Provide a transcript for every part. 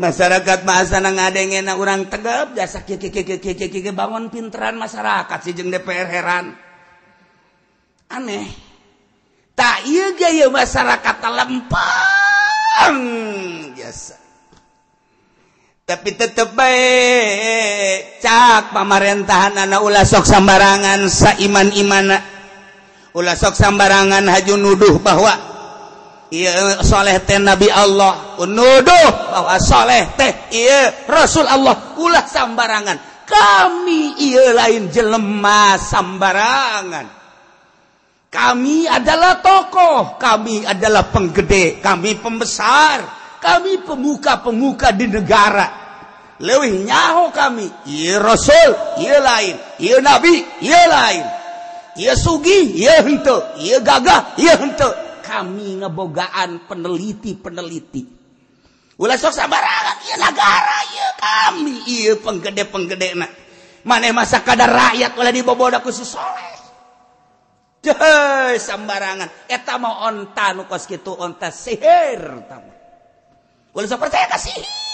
masyarakat bahasa ngadegen urang tegap jasa bangun pinteran masyarakat sijeng DPR heran. Aneh. Tak gaya masyarakat lempang biasa. Tapi tetep baik cak pemerintahan anak ulah sok sambarangan saiman imana ulah sok sambarangan haju nuduh bahwa soleh teh Nabi Allah. Unuduh bahwa soleh teh iya Rasul Allah. Ulah sambarangan. Kami iya lain jelema sambarangan. Kami adalah tokoh. Kami adalah penggede. Kami pembesar. Kami pemuka-pemuka di negara. Lewih nyaho kami. Iya Rasul. Iya lain. Iya Nabi. Iya lain. Iya sugi. Iya henteu. Iya gagah. Iya henteu. kami ngebogaan peneliti-peneliti. Ulah sok sabarangan ieu negara ieu kami ieu penggede-penggedena. Maneh masa kadar rakyat ulah diboboda ku si soleh. Deh, sambarangan eta mah onta nu kos kitu onta sihir tama. Ulah sok percaya ka sihir.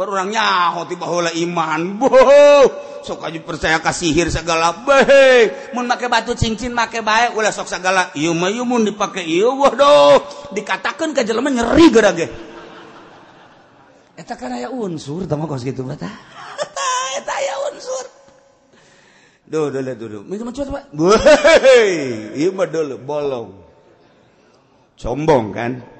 Orang nyaho tiba heula iman boh sok aja percaya ka sihir segala bae mun make batu cincin make bae ulah sok segala ieu mah ieu mun dipake ieu waduh dikatakeun ka jelema nyeri geura ge eta kan aya unsur tah kos kitu mah tah eta aya unsur Duh, duh, duh, duh. Mah coba. Woi, ieu mah bolong. Sombong kan?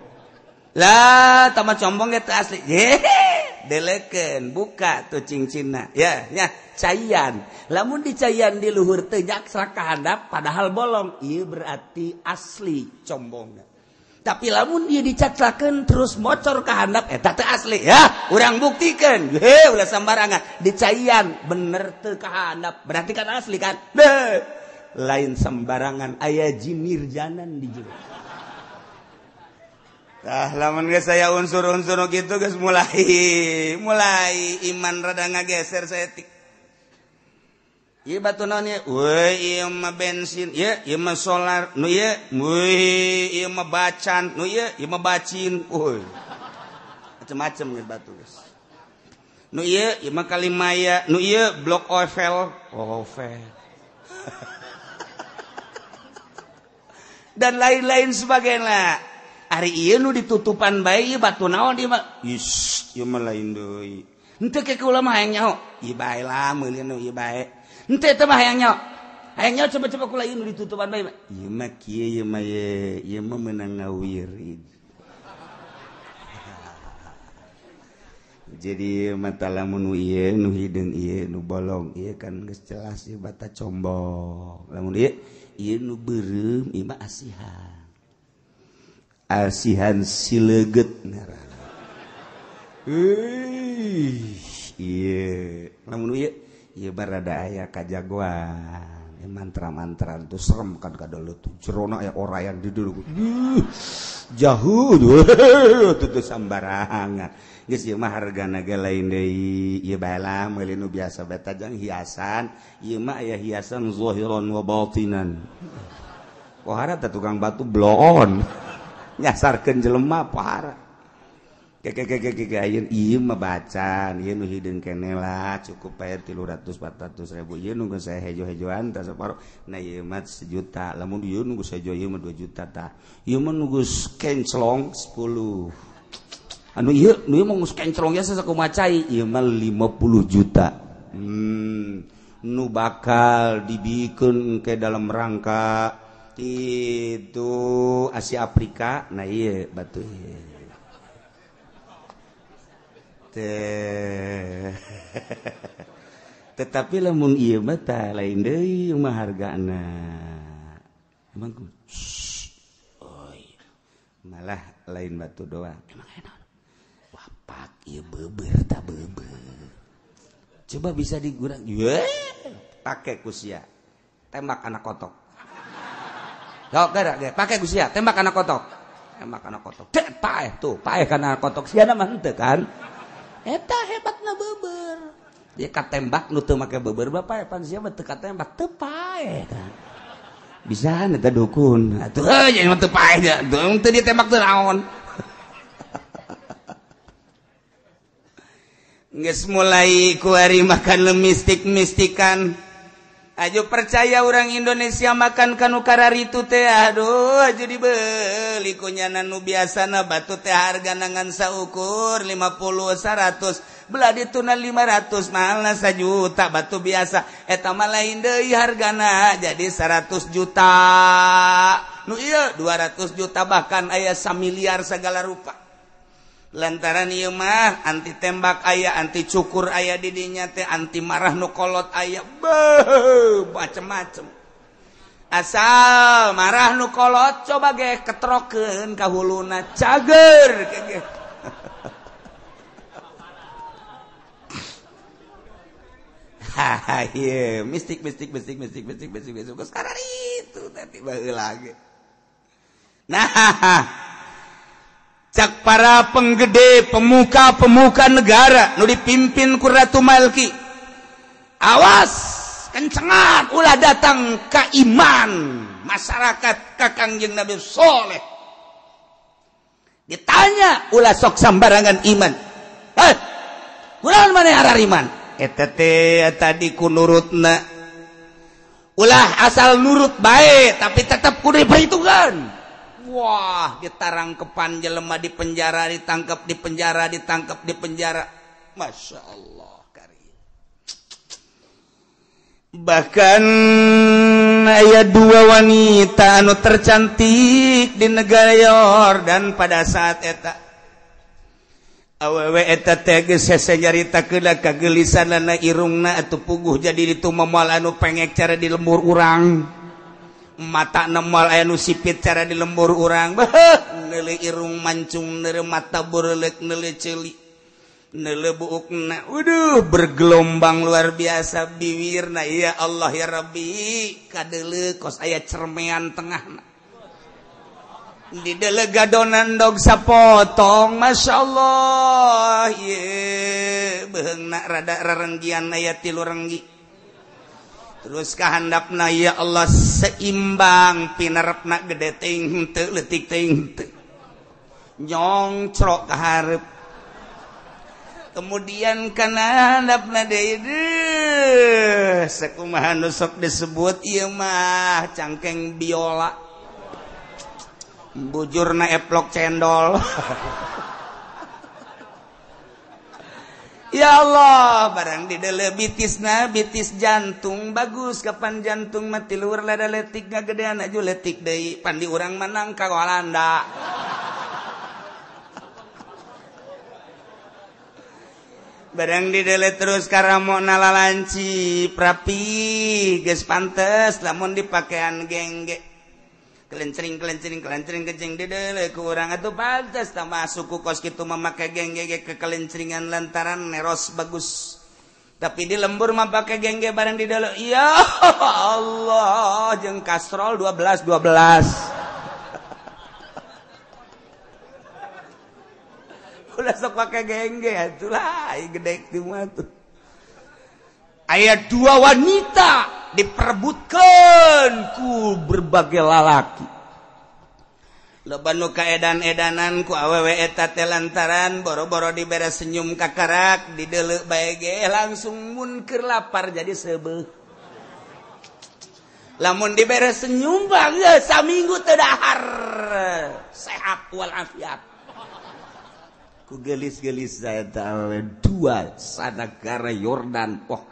lah tamat sombong itu asli. Hehe deleken buka tuh cincinna. Ya ya cayan lamun dicayan di luhur tejak seraka handap padahal bolong. Iya berarti asli combongnya tapi lamun dia dicatlakan terus mocor ke handap eh tak asli. Ya orang buktikan. He ulah sembarangan. Dicayan bener tuh ke handap. Berarti kan asli kan? Deh. lain sembarangan. Ayah jinir janan di jero Tah, lamun guys saya unsur-unsur gitu guys mulai mulai iman rada ngageser saya tik. Ieu batu naon ye? Weh, ieu mah bensin, ye, ieu mah solar, nu ye, weh, ieu mah bacan, nu ye, ieu mah bacin, weh. macam-macam geus batu guys. Nu iya ieu mah kalimaya, nu iya blok ovel, ovel. Dan lain-lain sebagainya Ari nu ditutupan bayi batu naon dia mah. Is, ieu mah lain deui. Henteu ke kula mah hayang nyaho. Ieu bae lah meulieun nu ieu bae. Henteu eta mah hayang nyaho. Hayang nyaho coba-coba kula ieu nu ditutupan bayi mah. Ieu mah kieu ieu mah ye, ieu mah meunang ngawirid. Jadi mata lamun ieu nu hideung ieu nu bolong ieu kan geus jelas ieu bata combong. Lamun ieu ieu nu beureum ieu mah asihan. asihan sileget barada aya kajaguan mantra-mantran tuh serem kan ka tuh. Jerona ya ora yang duduk. Jauh sambarangan geus ieu mah hargana ge lain deui ieu bala meuli nu biasa beta hiasan. Ieu mah aya hiasan zahiran wa batinan pohara teh tukang batu bloon. nyasarkeun jelema parah baca kenela cukup bayar tilu ratus empat ratus ribu. Nunggu saya hejo-hejoan tak sejuta. Lamun nunggu sejo iya mah juta ta 10 mah nunggu anu iya nu mah nunggu ya mah lima puluh juta. Hmm. Nu bakal dibikin ke dalam rangka itu Asia Afrika nah batu teh tetapi lamun iya bata lain deui mah hargana emang oh iya. malah lain batu doang. Emang enak. Wapak iya beber tak beber. Coba bisa digurang. Pakai kusia. Tembak anak kotok. Yo, gara, gara. pakai kusia tembak anak kotok. Tembak anak kotok. Dek, paeh tuh. Paeh karena kotok. Siapa mah kan. Eta hebat na beber. Dia tembak nu teu make beber. Bapak pan siapa? Teu tembak. Teu pae kan. Bisa eta dukun. Atuh jadi mah teu pae teu ditembak teu naon? Mulai kuari makan le mistik mistikan Aju percaya orang Indonesia makan kanukara itu teh aduh aju dibeli. Kunyana nu biasana batu teh harga nangan saukur 50 100 belah dituna 500 malah sajuta batu biasa. Eta mah lain deui hargana jadi 100 juta. Nu ieu 200 juta bahkan aya 1 miliar segala rupa. lantaran mah anti tembak ayah anti cukur ayah didinya teh anti marah nukolot ayah macem-macem. Asal marah nukolot coba ge ketroken kahuluna cager Hahaha, iya mistik mistik mistik mistik mistik mistik mistik. Sekarang itu tadi lagi nah cak para penggede pemuka pemuka negara nu dipimpin ku Ratu Malki. Awas kencengan ulah datang ke iman masyarakat ka kangjeng Nabi Soleh. Ditanya ulah sok sambarangan iman? Eh kurang mana arah iman? Etete tadi ku nurutna ulah asal nurut baik tapi tetap ku diperhitungkan. Wah ditarang kepan jelemah di penjara ditangkap di penjara ditangkap di penjara. Masya Allah karim. bahkan ayat dua wanita anu tercantik di negara Yordan pada saat eta. Awewe eta teges nyarita keda kegelisan lana irungna atau puguh jadi itu memal anu pengek cara di lembur urang. mata nemal aya nu sipit cara di lembur urang beh neule irung mancung neule mata borelek neule ceuli neule buukna waduh bergelombang luar biasa biwirna ya Allah ya Rabbi. Kadele kos aya cermean tengahna di delega donan dog sapotong Masya Allah. Ye beheng nak rada rarenggian ayat tilu renggi terus kehandap na ya Allah seimbang pinarapna gede ting hente letik ting hente nyong cerok keharap kemudian kana handap na sakumaha sekumahan nusok disebut ieu mah cangkeng biola. Bujurna eplok cendol. Ya Allah barang didele bitisna bitis jantung bagus kapan jantung mati luar lada letik gede anak ju letik deh pandi orang menang ka Walanda. barang didele terus karamo nalalanci prapi ges pantes lamun di pakaian kelencering kelencering kelencering kecing dede kurang atau pantas tambah suku kos gitu memakai gengge ke kelenceringan lantaran neros bagus. Tapi di lembur mah pakai gengge bareng di dalam iya Allah jeng kastrol 12 12 udah sok pakai gengge itulah gede tuh ayat dua wanita diperebutkan ku berbagai lalaki. Leban luka edan-edanan ku awewe etate lantaran boro-boro diberes senyum kakarak didelek baik langsung munker lapar jadi sebe lamun diberes senyum bangga eh, saminggu terdahar sehat walafiat. Ku gelis-gelis saya dua sanagara Yordan poh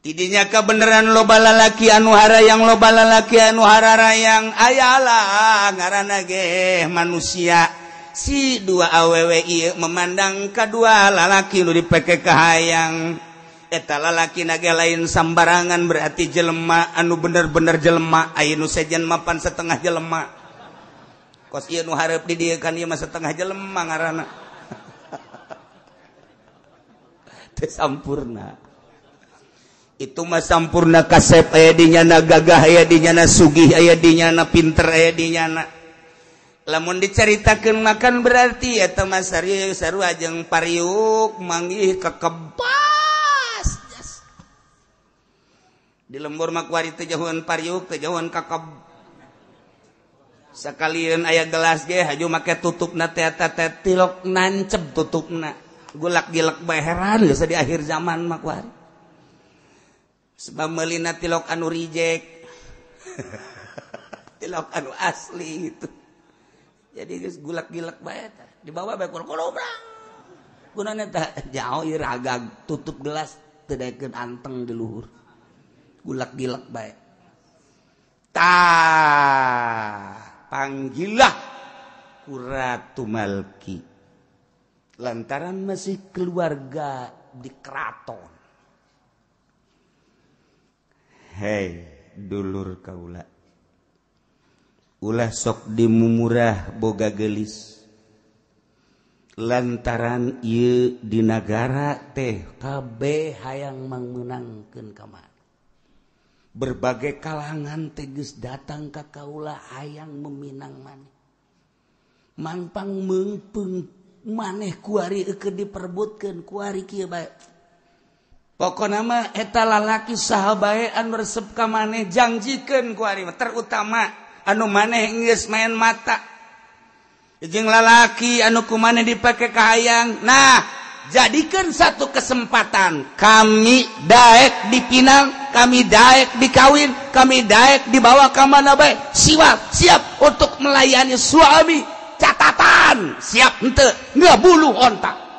tidinya kebenaran loba lalaki anuhara yang loba lalaki anuhara yang ayalah ngaran ge manusia. Si dua awwi memandang kedua lalaki lu dipeke kahayang. Eta lalaki naga lain sambarangan berarti jelema anu bener-bener jelema. Ayeuna sejen mapan setengah jelema. Kos ieu nu hareup di dieu kan ieu mah setengah jelema ngaranna teu sampurna. itu mah sampurna kasep aya dinyana gagah aya dinyana sugih aya dinyana pinter aya dinyana lamun diceritakan makan berarti ya teman serius seru ajeng pariuk manggih kekebas yes. di lembur makwari tejauhan pariuk tejauhan kakeb. Sekalian ayah gelas ge haju make tutup na teata tetilok nancep tutup na gulak gilek beheran geus di akhir zaman makwari sebab melina tilok anu reject tilok anu asli itu. Jadi guys gulak-gilak bae di dibawa bae kolo urang. Gunana tah jauh ieu ragag tutup gelas teu anteng di luhur. Gulak-gilak bae. Ta panggilah kuratu malki. Lantaran masih keluarga di keraton. Hai dulur kaula. Ulah sok dimumurah boga gelis. Lantaran y di negara teh KB hayang mengmenangkan kamar berbagai kalangan teges datang ke kaula hayang meminang maneh. Mangpang mengpeng maneh kuari ke diperbutkan kuari kia baik pokok nama eta lalaki sahabaean resep ka maneh janjikan ku ari terutama anu maneh geus main mata. Ijing lalaki anu ku maneh dipake ka hayang nah jadikan satu kesempatan. Kami daek dipinang kami daek dikawin kami daek dibawa ke mana baik siap siap untuk melayani suami. Catatan siap ente nggak bulu ontak.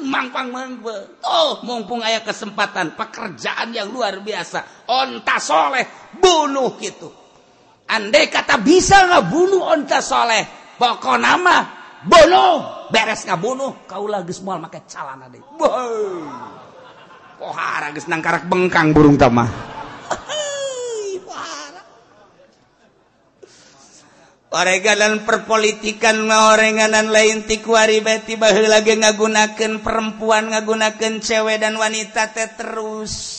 Mangpang mengbe oh mumpung ayah kesempatan pekerjaan yang luar biasa. Onta soleh bunuh gitu. Andai kata bisa nggak bunuh onta soleh pokok nama bunuh. Beres nggak bunuh kau lagi semua pakai calana deh. Boy pohara nangkarak bengkang burung tamah oreganan perpolitikan ngaorenganan lain tikuari beti bahu lagi ngagunakan perempuan ngagunakan cewek dan wanita teh terus.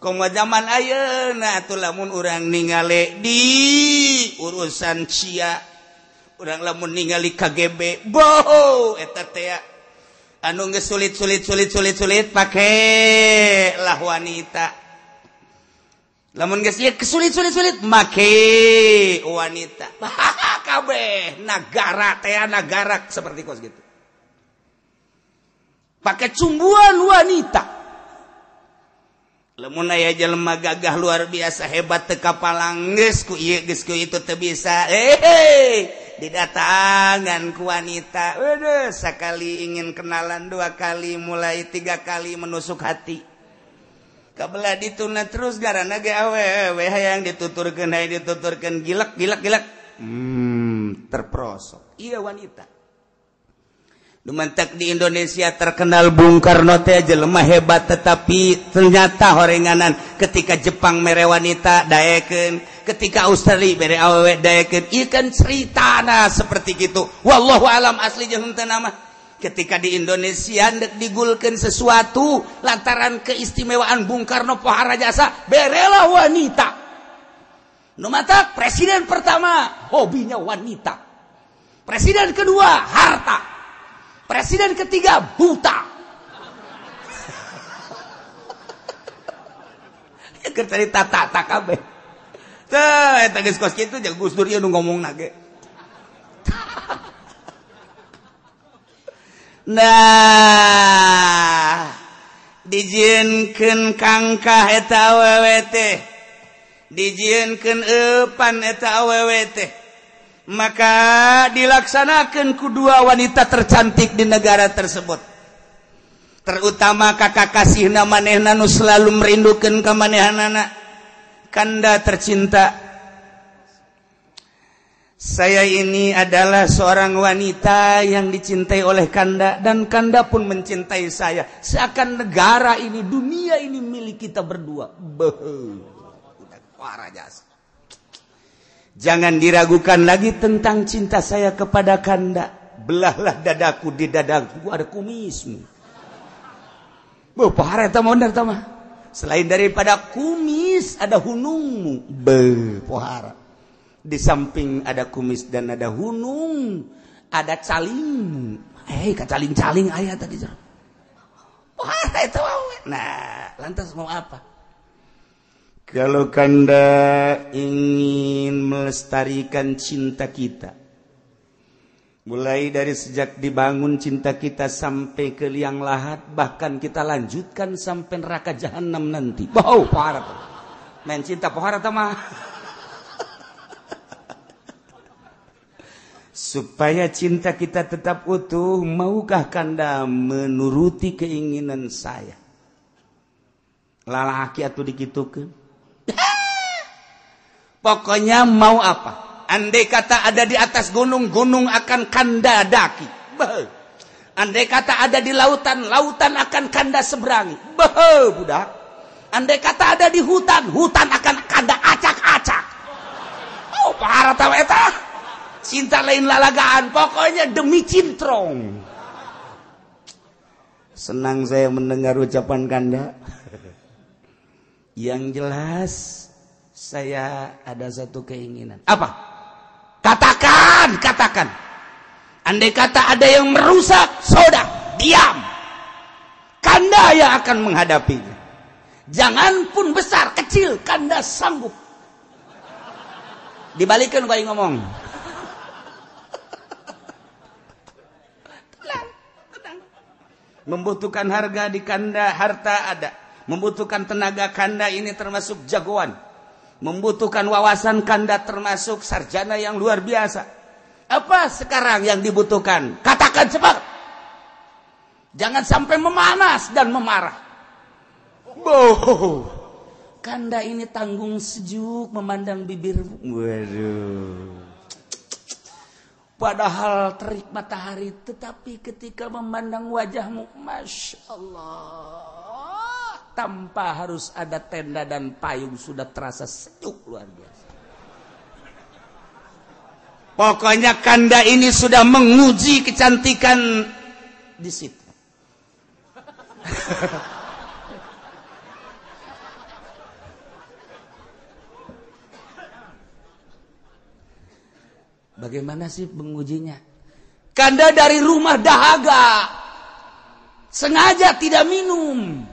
Komo zaman ayeuna atuh lamun urang ningali di urusan cia urang lamun ningali KGB boho eta teh anu geus sulit sulit sulit sulit sulit pakai lah wanita. lamun kesulit sulit sulit make wanita. Kabeh negara teh negara seperti kos gitu. Pakai cumbuan wanita. Lemun aya jelema gagah luar biasa hebat teu kapalanggeus ku ieu geus ku itu teu bisa. Eh didatangan ku wanita. Waduh, sekali ingin kenalan dua kali mulai tiga kali menusuk hati. kabelah dituna terus karena ge awewe hayang dituturkeun hay dituturkeun gilak gilak gilak hmm terprosok iya wanita. Dumantak di Indonesia terkenal Bung Karno teh jelema hebat tetapi ternyata horenganan ketika Jepang mere wanita daekeun ketika Australia mere awewe daekeun ieu kan ceritana seperti gitu. Wallahu alam asli jeung teu ketika di Indonesia digulkan sesuatu lantaran keistimewaan Bung Karno pohara jasa berela wanita. Numata presiden pertama hobinya wanita. Presiden kedua harta. Presiden ketiga buta. Cerita tata kabeh. Tuh, eta geus kos kitu jeung Gus Dur ieu ngomong nage. nah. Dijinken kangkah eta awwt dijinkan epan eta awwt maka dilaksanakan kedua wanita tercantik di negara tersebut. Terutama kakak kasih nama manehna nu selalu merindukan kemanehan anak kanda tercinta. Saya ini adalah seorang wanita yang dicintai oleh Kanda dan Kanda pun mencintai saya. Seakan negara ini, dunia ini milik kita berdua. Jangan diragukan lagi tentang cinta saya kepada Kanda. Belahlah dadaku di dadaku ada kumismu. Boh, pahara Selain daripada kumis ada hunungmu. Beuh, di samping ada kumis dan ada hunung ada caling. Eh caling-caling ayat tadi Wah, itu nah lantas mau apa? Kalau kanda ingin melestarikan cinta kita mulai dari sejak dibangun cinta kita sampai ke liang lahat bahkan kita lanjutkan sampai neraka jahanam nanti. Bau parah main cinta pohara mah supaya cinta kita tetap utuh maukah kanda menuruti keinginan saya? Lalaki atau dikitukan pokoknya mau apa? Andai kata ada di atas gunung gunung akan kanda daki. Andai kata ada di lautan lautan akan kanda seberangi. Beuh, budak. Andai kata ada di hutan hutan akan kanda acak-acak. Oh parah tahu eta cinta lain lalagaan. Pokoknya demi cintrong. Senang saya mendengar ucapan kanda. Yang jelas saya ada satu keinginan. Apa? Katakan katakan. Andai kata ada yang merusak soda diam. Kanda yang akan menghadapinya. Jangan pun besar kecil kanda sanggup. Dibalikan kau ngomong membutuhkan harga di kanda harta ada. Membutuhkan tenaga kanda ini termasuk jagoan. Membutuhkan wawasan kanda termasuk sarjana yang luar biasa. Apa sekarang yang dibutuhkan? Katakan cepat. Jangan sampai memanas dan memarah. Boh. Kanda ini tanggung sejuk memandang bibirmu. Waduh padahal terik matahari tetapi ketika memandang wajahmu Masya Allah tanpa harus ada tenda dan payung sudah terasa sejuk luar biasa. Pokoknya kanda ini sudah menguji kecantikan di situ Bagaimana sih pengujinya? Kanda dari rumah dahaga. Sengaja tidak minum.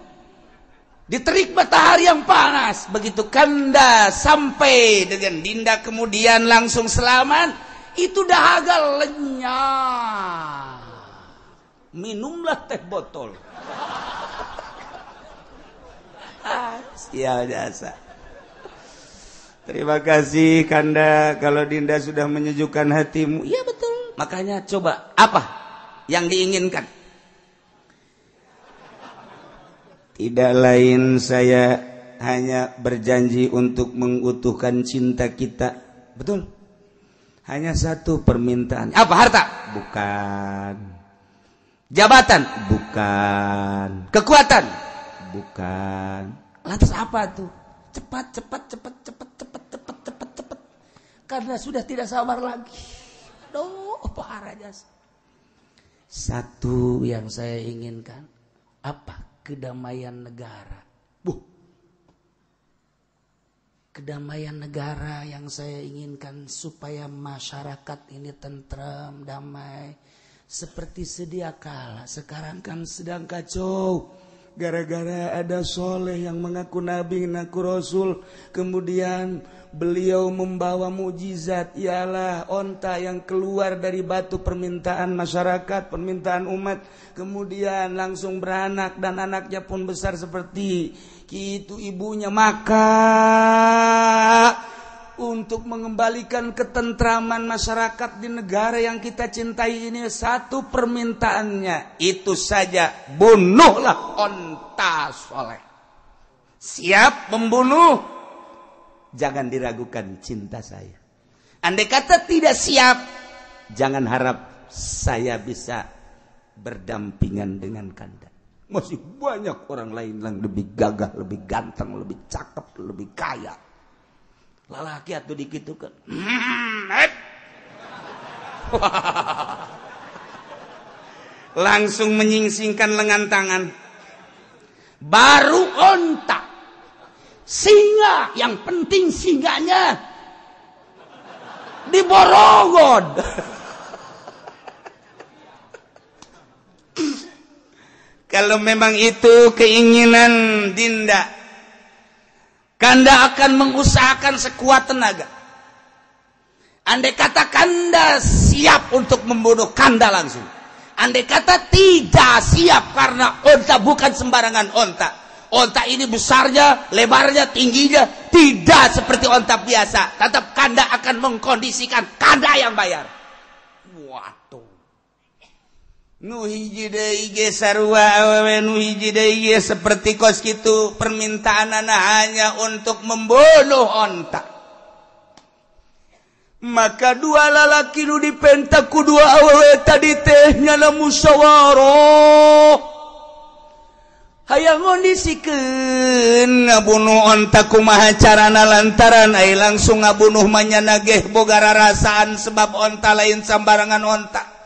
Diterik matahari yang panas. Begitu kanda sampai dengan Dinda kemudian langsung selamat. Itu dahaga lenyap. Minumlah teh botol. ah, sial jasa. Terima kasih Kanda kalau Dinda sudah menyejukkan hatimu. Iya betul. Makanya coba apa yang diinginkan? Tidak lain saya hanya berjanji untuk mengutuhkan cinta kita. Betul. Hanya satu permintaan. Apa harta? Bukan. Jabatan? Bukan. Kekuatan? Bukan. Lantas apa tuh? Cepat, cepat, cepat, cepat, cepat karena sudah tidak sabar lagi. Aduh, apa jas. Satu yang saya inginkan, apa? Kedamaian negara. Buh. Kedamaian negara yang saya inginkan supaya masyarakat ini tentram, damai. Seperti sedia kala, sekarang kan sedang kacau gara-gara ada soleh yang mengaku nabi mengaku rasul kemudian beliau membawa mukjizat ialah onta yang keluar dari batu permintaan masyarakat permintaan umat. Kemudian langsung beranak dan anaknya pun besar seperti itu ibunya maka untuk mengembalikan ketentraman masyarakat di negara yang kita cintai ini. Satu permintaannya itu saja. Bunuhlah onta soleh. Siap membunuh. Jangan diragukan cinta saya. Andai kata tidak siap jangan harap saya bisa berdampingan dengan kanda. Masih banyak orang lain yang lebih gagah lebih ganteng lebih cakep lebih kaya lalaki atau dikitukan hmm, langsung menyingsingkan lengan tangan. Baru ontak. Singa yang penting singanya diborogod kalau memang itu keinginan Dinda Kanda akan mengusahakan sekuat tenaga. Andai kata kanda siap untuk membunuh kanda langsung. Andai kata tidak siap karena onta bukan sembarangan onta. Onta ini besarnya, lebarnya, tingginya tidak seperti onta biasa. Tetap kanda akan mengkondisikan kanda yang bayar. nuhiji nuhiji seperti kos itu permintaan anak hanya untuk membunuh ontak maka dua lalaki nu dipentaku dua awewe tadi tehnya la musyawarah hayang ngondisikeun ngabunuh ontak kumaha carana lantaran ai langsung ngabunuh manya nageh boga rarasaan sebab onta lain sambarangan ontak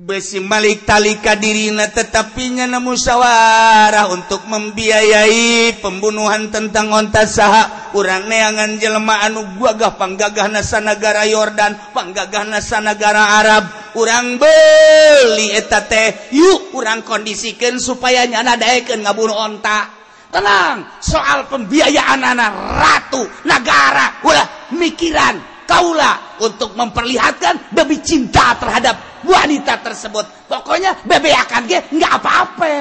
besi Malik talika dirina tetapinya na musyawarah untuk membiayai pembunuhan tentang onta saha. Urang neangan jelema anu guagah panggagah nasanagara Yordan panggagah nasanagara Arab. Urang beli eta teh yuk urang kondisikan supaya nyana daekeun ngabunuh onta. Tenang soal pembiayaan anak ratu negara ulah mikiran. Kaulah untuk memperlihatkan lebih cinta terhadap wanita tersebut. Pokoknya bebe akan ge nggak apa-apa.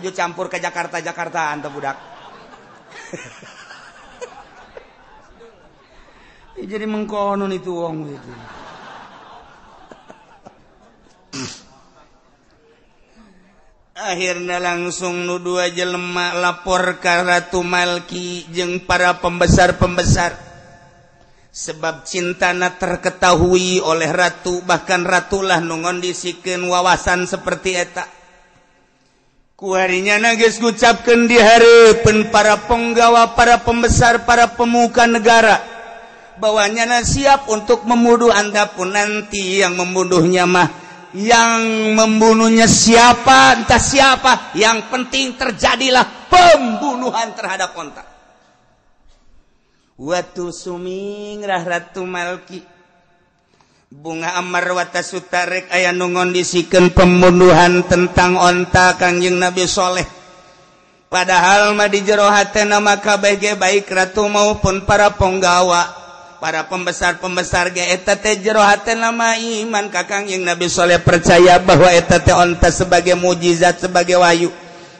Ayo campur ke Jakarta Jakarta anta budak. Jadi mengkonon itu wong itu. Akhirnya langsung nu dua jelema lapor ke Ratu Malki jeng para pembesar-pembesar sebab cintana terketahui oleh ratu bahkan ratulah nungondisikan wawasan seperti eta. Kuharinya nagis gucapkan di harapan para penggawa para pembesar para pemuka negara bahwanya na siap untuk membunuh anda pun nanti yang membunuhnya mah. Yang membunuhnya siapa? Entah siapa. Yang penting terjadilah pembunuhan terhadap ontak watu sumingrah Ratu Malki. Bunga Amar watta Sutarek aya nungondisikan pembunuhan tentang onta Kangjeng Nabi Shaleh padahal mah di jerohati nama KBG baik Ratu maupun para penggawa. Para pembesar-pembesar GTT jerohati nama iman Kakangjeng Nabi Shaleh percaya bahwa etT onta sebagai mukjizat sebagai Wahyu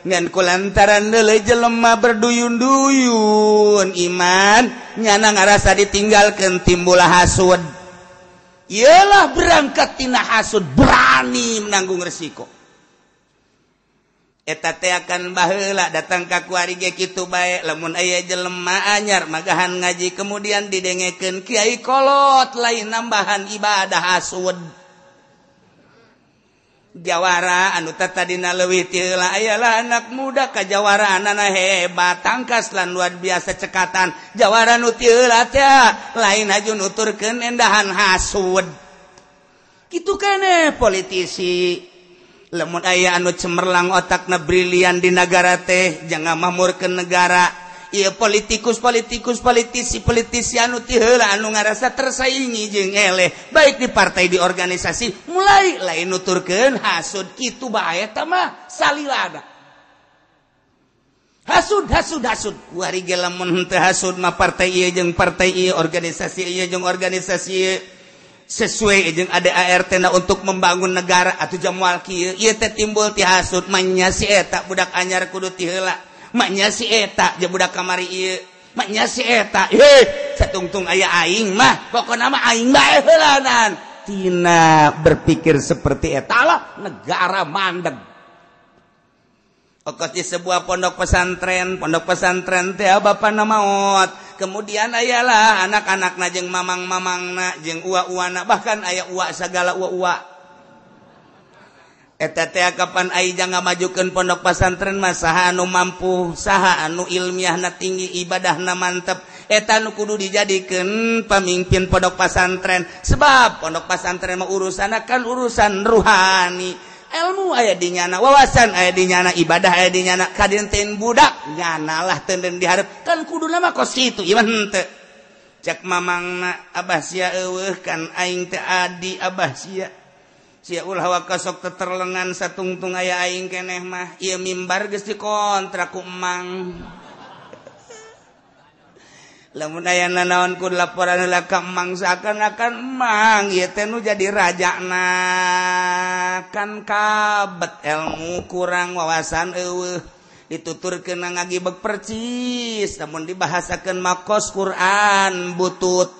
nganku lantaran neleje lemah berduyun-duyun iman nyana ngarasa ditinggalkan timbulah hasud. Ialah berangkat tina hasud berani menanggung resiko. Eta teh akan baheula datang ka kuari ge kitu bae lamun aya jelema anyar magahan ngaji kemudian didengekeun kiai kolot lain nambahan ibadah hasud. Jawara anu anutadina lewitlah ayalah anak muda kajjawara anak hebat tangkas lan luar biasa cekatan. Jawara nutilat ya lain haju nuturken endahan hasud. Gitu kene politisi. Lemut aya anu cemerlang otak na brilian di negara teh jangan mamurkan negara. Iya politikus politikus politisi politisi anu tihela anu ngarasa tersaingi jeung eleh. Baik di partai di organisasi mulai lain nuturkeun hasud. Kitu bae mah salilada hasud hasud hasud. Kuari ge lamun henteu hasud mah partai ieu jeung partai ieu organisasi ieu jeung organisasi ieu. Sesuai jeung ada ART na untuk membangun negara atau jamual kieu. Ieu teh timbul ti hasud mah nya si eta budak anyar kudu tiheula maknya si eta jebudak kamari ieu. Maknya si eta heh satungtung aya aing mah. Pokok mah aing bae heulanan tina berpikir seperti eta lah negara mandeg. Okos di sebuah pondok pesantren, pondok pesantren teh bapak namaot. Kemudian ayalah anak-anak najeng mamang mamang na, jeng uwa-uwana bahkan ayah uwa segala uwa uwa eteta kapan Aja nga majukan pondok pasantren masaha anu mampu saha anu ilmiah na tinggi ibadah na mantap etan nu kudu dijadikan pemimpin pondok pasantren sebab pondok pasantren mau urusan akan urusan ruhani. Ilmu aya dinyana wawasan aya dinyana ibadah aya dinyana kadenten budak nyanalah tenden diharap kan kudu nama kos itu iman cek mamang na abah sia eueuh kan aing teh adi abah sia. ulhawa kasok keterlengan satungtung aya aing keneh mah. Ieu mimbar geus dikontrak ku emang lamun aya nanaon ku laporan heula ka emang seakan-akan emang ieu teh nu jadi rajana kan kabet ilmu kurang wawasan eueuh. Dituturkeun ngagibek percis. Namun dibahasakeun makos Quran butut.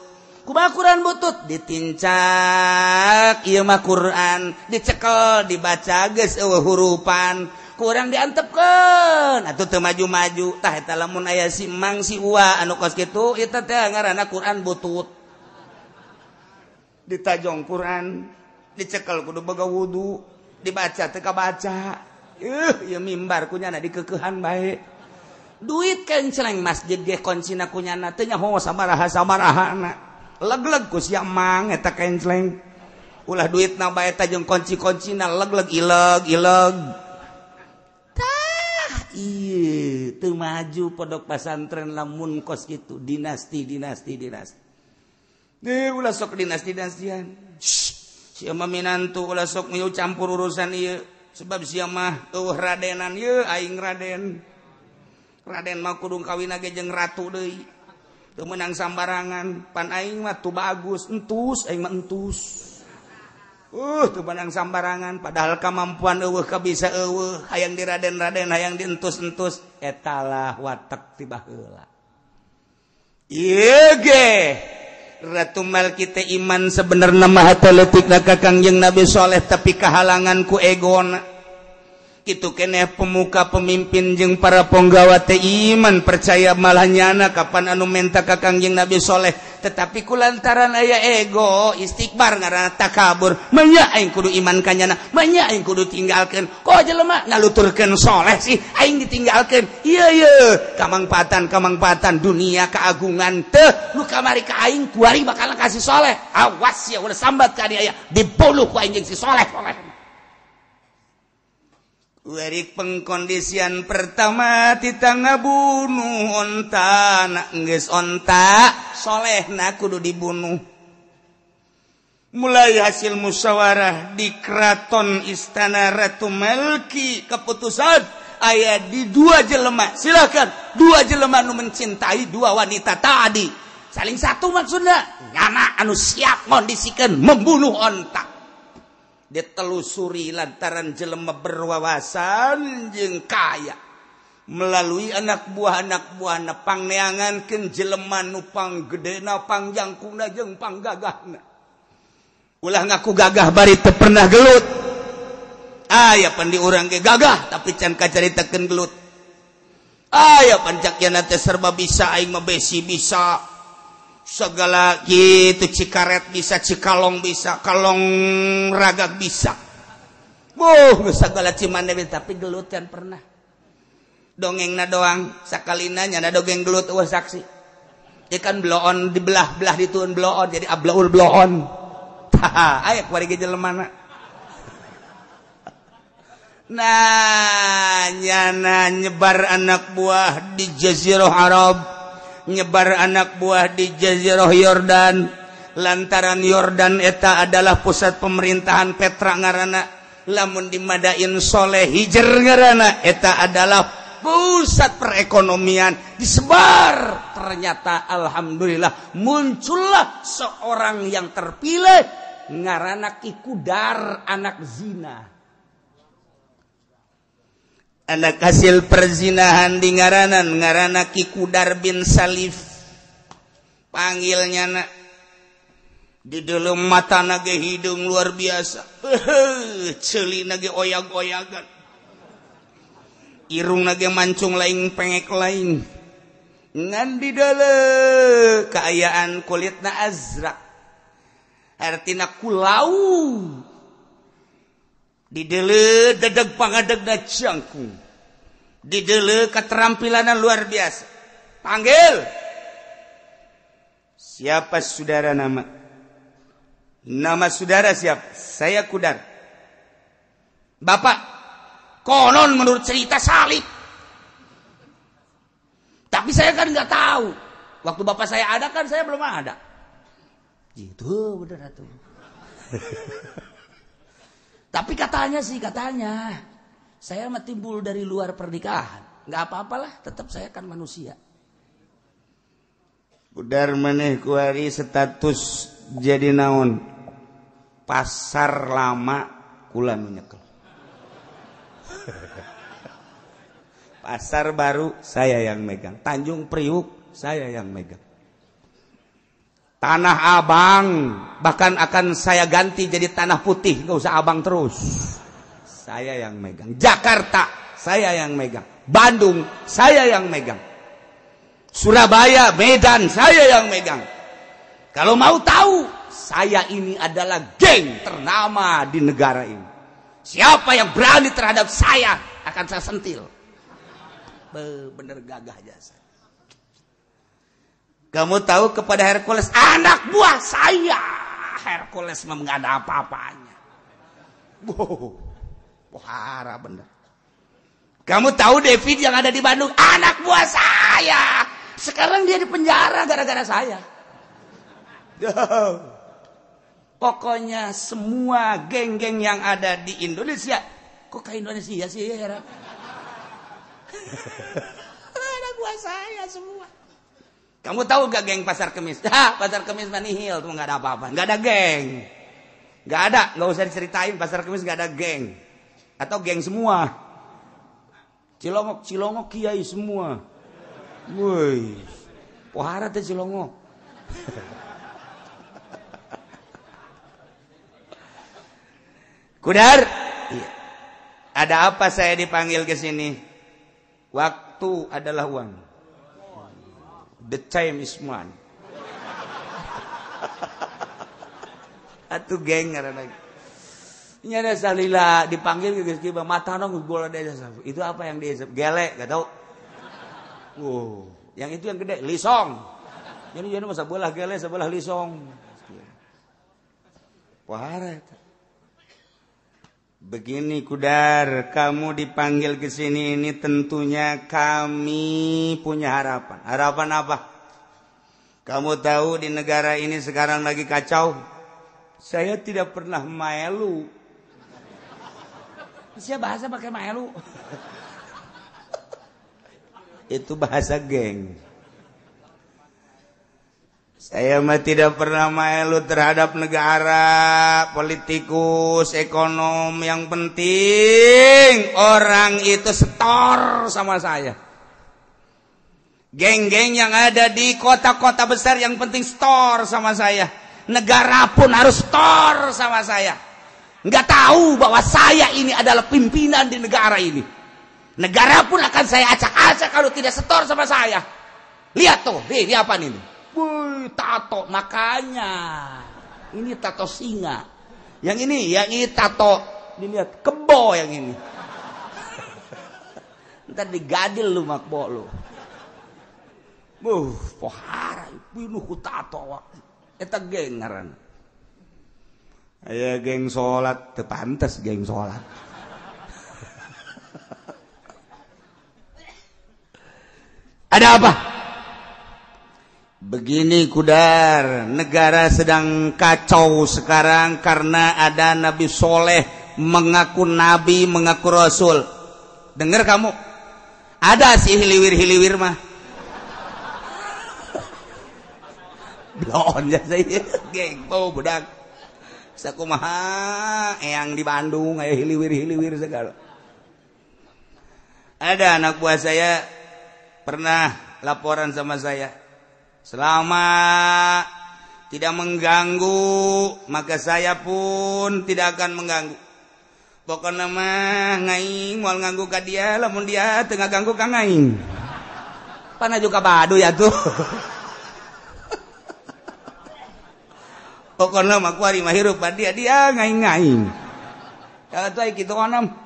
kuba Quran butut ditincak. Imah Quran dicekel dibaca guys hurupan. Kurang diantepkan atau tah eta lamun aya simang siwa anu kos gitu teh ngaran Quran butut. Ditajong Quran dicekel kudu baga wudhu dibaca teka baca eh mimbar kunyana dikekehan baik duit kenceleng masjid ge koncina kunyana teu nyaho samaraha samaraha anak leglegus yang eta kainleng ulah duit eta jeung konci-konci na legleg ileg ileg. Tah iya teu maju pondok pasantren lamun kos gitu dinasti dinasti dinasti. Deh ulah sok dinasti dinastian si minantu ulah sok miu campur urusan ieu. Sebab sia mah eueuh radenan ieu aing raden. Raden mah kudung kawin aja jeng ratu deui. menang sambarangan pan aing mah tuh bagus entus aing mah entus. Uh tuhang sambarangan padahal kemampuan uh ke bisa uh hayang di Raden Raden hayang dientus-entus etalah watak tibala Ratumal kita iman sebenarnya mahaletik kakang yang Nabi Shaleh tapi kehalanganku egona gitu kene pemuka pemimpin jeung para ponggawate iman percaya malahnyana kapan anu menta ka Kangjeng Nabi Saleh tetapi kulantaran aya ego istighbar ngaran takabur manya aing kudu iman ka nyana aing kudu tinggalkan kok jelema ngaluturkeun saleh sih aing ditinggalkeun. Iya iya. Kamangpatan kamangpatan dunia keagungan teh. Lu kamari ka aing kuari bakal kasih saleh awas ya ulah sambat ka dia dibuluh ku aing si soleh saleh Werik pengkondisian pertama kita bunuh onta nak onta soleh nak kudu dibunuh. Mulai hasil musyawarah di keraton istana Ratu Melki keputusan ayat di dua jelema. Silakan dua jelema nu mencintai dua wanita tadi. Saling satu maksudnya nyana anu siap kondisikan membunuh ontak ditelusuri lantaran jelema berwawasan jeng kaya. Melalui anak buah anak buah nepang neangan ken jelema nupang gede napang jangkuna jeng pang gagah ulah ngaku gagah bari teu pernah gelut. Aya pandi urang ge gagah tapi can kacaritakeun gelut. Aya pancak yana teh serba bisa aing mah besi bisa segala gitu cikaret bisa cikalong bisa kalong ragak bisa. Wow, segala cimande tapi gelut kan pernah. Dongeng na doang sakalina nyana dongeng gelut wah saksi. Ikan bloon dibelah belah dituun bloon jadi ablaul bloon. Ayo kuari warga jelemana nah nyana nyebar anak buah di jazirah Arab. nyebar anak buah di Jazirah Yordan. Lantaran Yordan eta adalah pusat pemerintahan Petra ngarana lamun dimadain Soleh Hijr ngarana eta adalah pusat perekonomian. Disebar ternyata alhamdulillah muncullah seorang yang terpilih ngaranak ikudar anak zina. anak hasil perzinahan di ngaranan ngarana Kikudar bin Salif. Panggilnya nak. Di dalam mata nage hidung luar biasa. Celi nage oyag-oyagan irung nage mancung lain pengek lain ngan di dalam keayaan kulitna azrak artinya kulau. Di dele dedeg pangadegna cangkung di dele keterampilanan luar biasa. Panggil! Siapa saudara nama? Nama saudara siapa? Saya kudar. Bapak konon menurut cerita salib. Tapi saya kan nggak tahu. Waktu bapak saya ada kan saya belum ada. Gitu bener tuh Tapi katanya sih katanya saya mah timbul dari luar pernikahan. Nggak apa-apalah, tetap saya kan manusia. Udar meneh kuari status jadi naon pasar lama kula nyekel. Pasar baru saya yang megang. Tanjung Priuk saya yang megang. Tanah Abang bahkan akan saya ganti jadi tanah putih, nggak usah Abang terus. Saya yang megang. Jakarta saya yang megang. Bandung saya yang megang. Surabaya, Medan, saya yang megang. Kalau mau tahu, saya ini adalah geng ternama di negara ini. Siapa yang berani terhadap saya akan saya sentil. Bener gagah jasa. Kamu tahu kepada Hercules, anak buah saya. Hercules memang ada apa-apanya. Wow, bener. Kamu tahu David yang ada di Bandung, anak buah saya. Sekarang dia di penjara gara-gara saya. Pokoknya semua geng-geng yang ada di Indonesia, kok ke Indonesia sih ya heran? Anak buah saya semua. Kamu tahu gak geng pasar kemis? Ah, pasar kemis manihil tuh nggak ada apa-apa, nggak ada geng, nggak ada, nggak usah diceritain pasar kemis nggak ada geng, atau geng semua. Cilongok, Cilongok kiai semua. Woi, pohara teh Cilongo. Kudar, iya. ada apa saya dipanggil ke sini? Waktu adalah uang. The time is money. Atu geng lagi. Ini ada salila dipanggil ke kiba mata nong bola desa. Itu apa yang dia gelek gak tau. Wow. Yang itu yang gede, lisong. Jadi jadi masa bola gele sebelah lisong. Wah, Begini Kudar, kamu dipanggil ke sini ini tentunya kami punya harapan. Harapan apa? Kamu tahu di negara ini sekarang lagi kacau. Saya tidak pernah maelu. Siapa bahasa pakai maelu? itu bahasa geng. Saya mah tidak pernah malu terhadap negara, politikus, ekonom. Yang penting orang itu setor sama saya. Geng-geng yang ada di kota-kota besar yang penting store sama saya. Negara pun harus store sama saya. Nggak tahu bahwa saya ini adalah pimpinan di negara ini. Negara pun akan saya acak-acak kalau tidak setor sama saya. Lihat tuh, ini apa nih? Wih, tato, makanya. Ini tato singa. Yang ini, yang ini tato, dilihat, kebo yang ini. Ntar digadil lu makbo lu. Buh, pohara, pinuh ku tato. Eta geng ngaran. Aya geng sholat, tepantes geng sholat. Ada apa? Begini kudar, negara sedang kacau sekarang karena ada Nabi Soleh mengaku Nabi, mengaku Rasul. Dengar kamu? Ada sih hiliwir-hiliwir mah. Blon ya saya, geng, oh budak. Sakumaha, yang di Bandung, ayah hiliwir-hiliwir segala. Ada anak buah saya pernah laporan sama saya selama tidak mengganggu maka saya pun tidak akan mengganggu. Pokoknya mah ngaing mau nganggu ke dia lamun dia tengah ganggu kang ngaing juga badu ya tuh. Pokoknya mah kuari mah hirup dia dia ngaing ngaing kalau tuh gitu onam.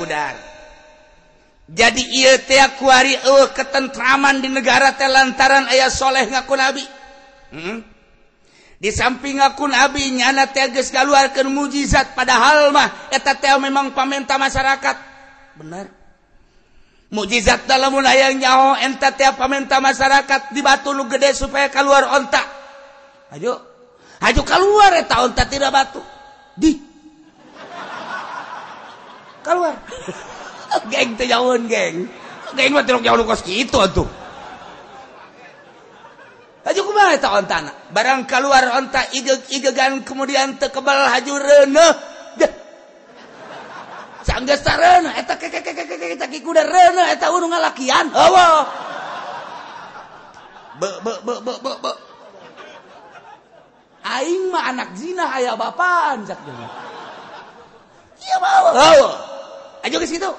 Kuda jadi ia tiari uh, eh, ketentraman di negara teh lantaran ayah soleh ngaku nabi hmm? di samping ngaku nabi nyana teges keluarkan mujizat padahal mah eta teh memang pamenta masyarakat. Benar mujizat dalam ayang nyaho enta teh pamenta masyarakat di batu lu gede supaya keluar onta. Ayo. Ayo keluar eta onta tidak batu. Di. Keluar geng teh jauhin geng geng mah tirok jauh kos kitu atuh Haju kumaha eta ontana? Barang keluar onta igeug-igegan kemudian teu kebal haju reuneuh. Sanggeus sareuneuh eta kekekekekek eta ki kuda reuneuh eta urung ngalakian. Hawa. Be be be be be. be. Aing mah anak zina aya bapaan cak deui. Iya bawa. Hawa. Aja geus kitu.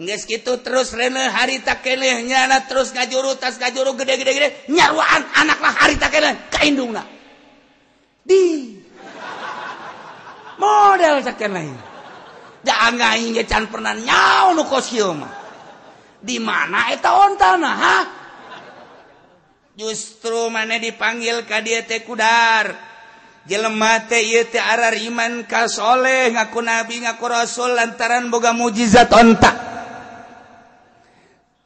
Nges gitu terus rene harita keneh nyana terus ngajuru tas ngajuru gede-gede gede nyarwaan anaklah harita keneh kaindungna. Di model sakeneh. Jangan ngain can pernah nyau nu kos mah. Di mana eta ontana ha? Justru mana dipanggil ka dieu teh kudar. jelema teh ieu teh arar iman ka soleh ngaku nabi ngaku rasul lantaran boga mujizat ontak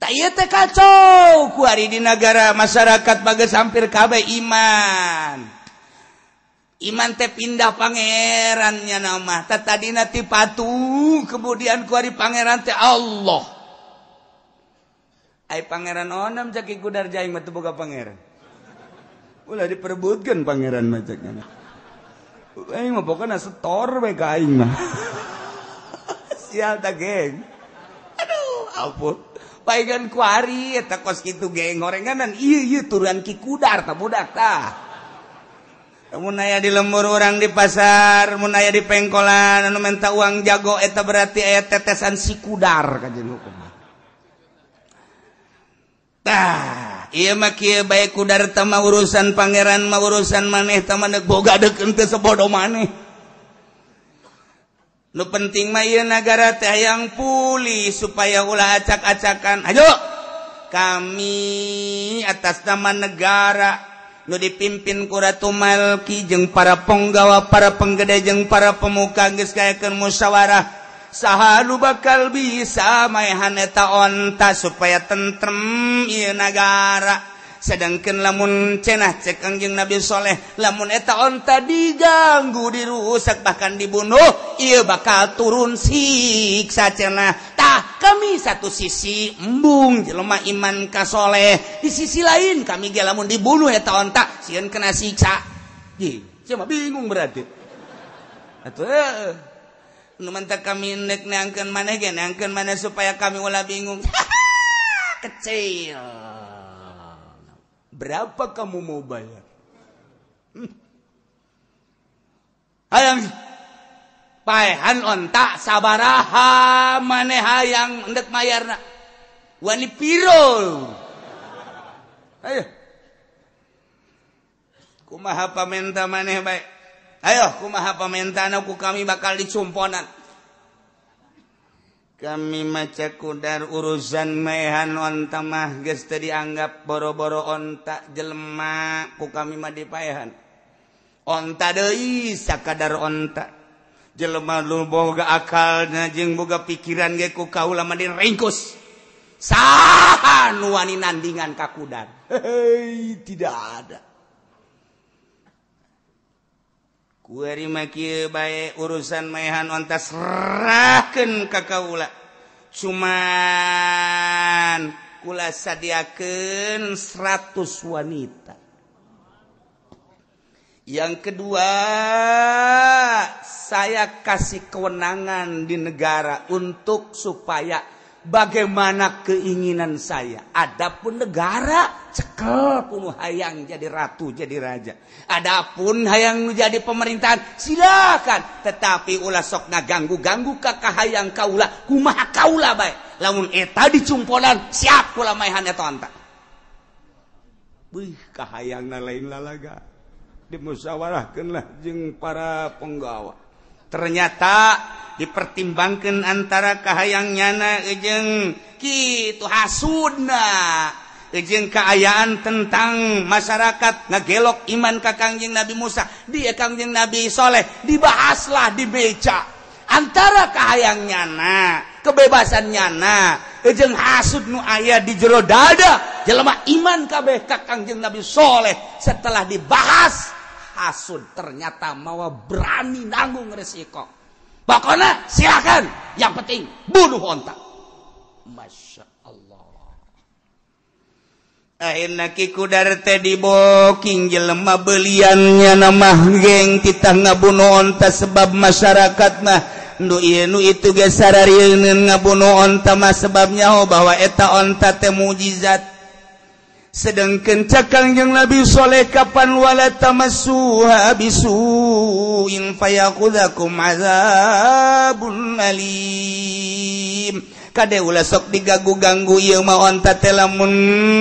kacau di negara masyarakat bagai hampir KB iman. Iman teh pindah pangerannya nama tadi nanti patuh kemudian kuari pangeran teh Allah. Ay pangeran onam jaki kudar jaing mata boga pangeran. Ulah diperebutkan pangeran macamnya aing mah pokoknya setor we ka aing mah. Sial ta geng. Aduh ampun. paigan kuari eta kos kitu geng gorenganan. Ieu ieu turunan ki kudar ta budak tah. Mun aya di lembur orang di pasar mun aya di pengkolan anu minta uang jago eta berarti aya tetesan si kudar kajeun hukum. Tah ieu mah kieu bae kudar tama urusan pangeran mah urusan maneh tama boga deukeun teu sebodo maneh. nu penting may negara teh yang pulih supaya ulah acak-acakan. Ayo! Kami atas nama negara nu dipimpin kuratu Malki jeung para penggawa para penggede jeung para pemuka geus kayakeun musyawarah. Saha bakal bisa maehan eta onta supaya tentrem ieu nagara. sedangkan lamun cenah cekangjeng Nabi Shaleh lamun eta onta diganggu dirusak bahkan dibunuh ia bakal turun siksa cenatah kami satu sisi embung jelemah iman Kasholeh di sisi lain kami ge lamun dibunuh eta onta sieun kena siksa. Ji, cuma bingung berarti. Atuh, eh. mantap kami nek neangkan mana gen neangkan mana supaya kami ulah bingung. Kecil. berapa kamu mau bayar? Hmm. hayang. Paehan ontak sabaraha maneh hayang endek mayarna. Wani piro? Ayo. Kumaha pamenta maneh baik ayo kumaha pamenta ku kami bakal dicumponan kami maca kudar urusan mehan onta mah geus teu dianggap boro-boro onta jelema ku kami mah dipaehan. Onta deui sakadar onta. Jelema lu boga akalna jeung boga pikiran ge ku kaula mah diringkus. Saha nu wani nandingan ka kudar hei tidak ada. Kurimaki baik urusan mayhan ontas raken kakaula cuman kula sadiaken 100 wanita. Yang kedua, saya kasih kewenangan di negara untuk supaya bagaimana keinginan saya. Adapun negara cekel pun hayang jadi ratu, jadi raja. Adapun hayang jadi pemerintahan silakan, tetapi ulah sok ngaganggu-ganggu ka kahayang kaula, kumaha kaula bae. Lamun eta dicumpolan, siap kula maehan eta anta. Wih, kahayangna lain lalaga. Dimusyawarahkeunlah jeung para penggawa. ternyata dipertimbangkan antara kahayangnyana ejeng gitu hasuna ejeng keayaan tentang masyarakat ngagelok iman ka Kangjeng Nabi Musa. Dia Kangjeng Nabi Soleh dibahaslah dibeca. Antara kahayangnyana kebebasan nyana ejeng hasud nu ayah di jero dada. Jelema iman kabeh ka Kangjeng Nabi Soleh setelah dibahas. hasud ternyata mawa berani nanggung resiko. Pokoknya silakan. Yang penting bunuh onta. Masya Allah. Akhirnya kikudar teh diboking jelema beliannya nama geng kita ngabunuh onta sebab masyarakat mah nu nu itu gesararieuneun ngabunuh onta mah sebabnya oh bahwa eta onta teh mujizat. sedangkan cakang yang Nabilsholeh kapanwala tamalim kade ula sok digagu-ganggu y teh lamun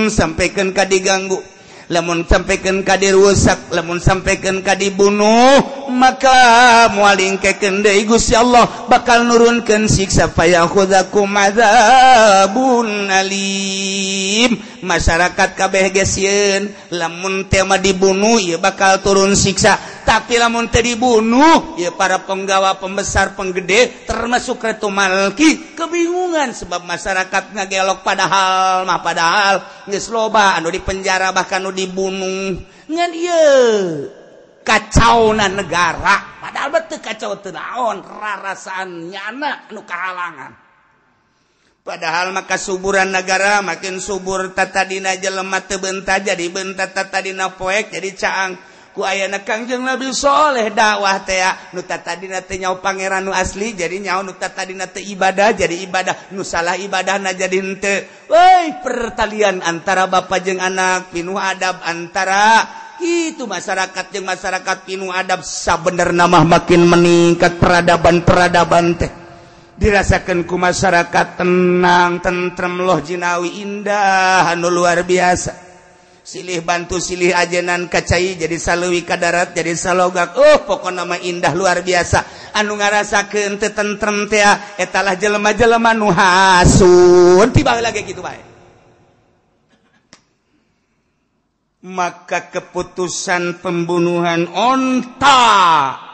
sampaikan ka diganggu. Lamun sampaikan ka dirusak lamun sampaikan ka dibunuh maka mualing ke kende Gusti Allah bakal nurunkan siksa payakhudakum azabun alim. masyarakat kabeh gesieun lamun tema dibunuh ya bakal turun siksa. Tapi lamun teh dibunuh ya para penggawa pembesar penggede termasuk Ratu Malki. Kebingungan sebab masyarakat ngagelok padahal mah padahal geus loba anu di penjara bahkan anu dibunuh. Ngan ieu kacaunan negara. Padahal betul kacau teu naon rarasaan nyana anu kahalangan. padahal maka suburan negara makin subur tatadina jelemah tebenta jadi benta tatadina poek jadi caang. Ku ayana kangjeng Nabi Soleh dakwah teh nu tatadina teh nyau pangeran nu asli jadi nyau nu tatadina teh ibadah jadi ibadah. Nu salah ibadah na jadi henteu woi pertalian antara bapak jeung anak pinuh adab antara. Itu masyarakat jeung masyarakat pinuh adab sabener mah makin meningkat peradaban-peradaban teh. dirasakan ku masyarakat tenang tentrem loh jinawi indah anu luar biasa. Silih bantu silih ajenan kacai jadi salwi kadarat jadi salogak. Oh pokok nama indah luar biasa. Anu ngarasakeun teu tentrem teh ah, etalah jelema-jelema nu hasun. Tiba lagi gitu bae. Maka keputusan pembunuhan onta.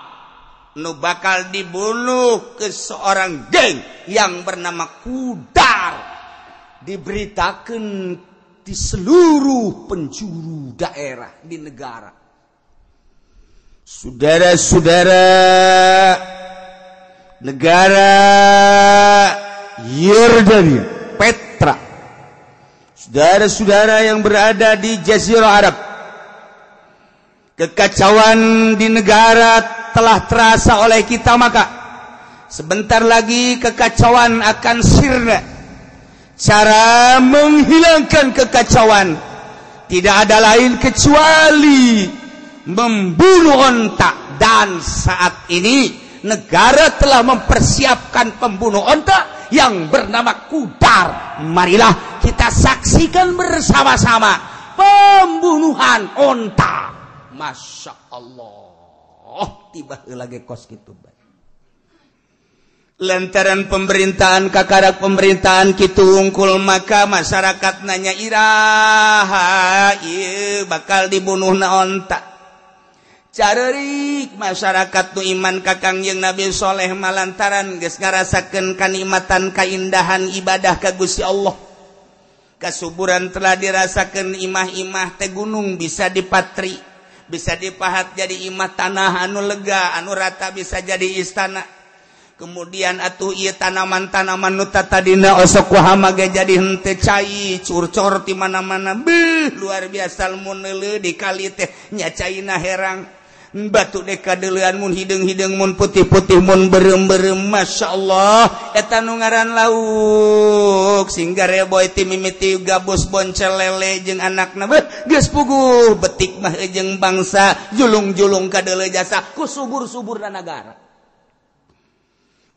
Nu bakal dibunuh ke seorang geng yang bernama Kudar diberitakan di seluruh penjuru daerah di negara. Saudara-saudara negara Yordania, Petra, saudara-saudara yang berada di Jazirah Arab, kekacauan di negara telah terasa oleh kita maka sebentar lagi kekacauan akan sirna. Cara menghilangkan kekacauan tidak ada lain kecuali membunuh ontak. Dan saat ini negara telah mempersiapkan pembunuh ontak yang bernama Kudar. Marilah kita saksikan bersama-sama pembunuhan ontak Masya Allah. Tiba lagi kos gitu lantaran pemerintahan kakarak pemerintahan gitu ungkul maka masyarakat nanya iraha bakal dibunuh naonta Carik masyarakat nu iman kakang yang Nabi Soleh malantaran geus ngarasakeun kanikmatan kaindahan ibadah ka Gusti Allah. Kasuburan telah dirasakan imah-imah teh gunung bisa dipatri. bisa dipahat jadi imah tanah anu lega anu rata bisa jadi istana. Kemudian atuh ia tanaman-tanaman nutatadina osok wahamage jadi hente cai curcor di mana-mana beh luar biasa mun di kali teh nya caina herang. batu mun hidung-hidungmun putih-putihmun berember Masya Allah. Etan nungaran lauk. Singgar ti timimiti gabus boncel lele jeung anak nabet geus puguh. Betik mah jeng bangsa. Julung-julung kadele jasa. Ku subur-subur na negara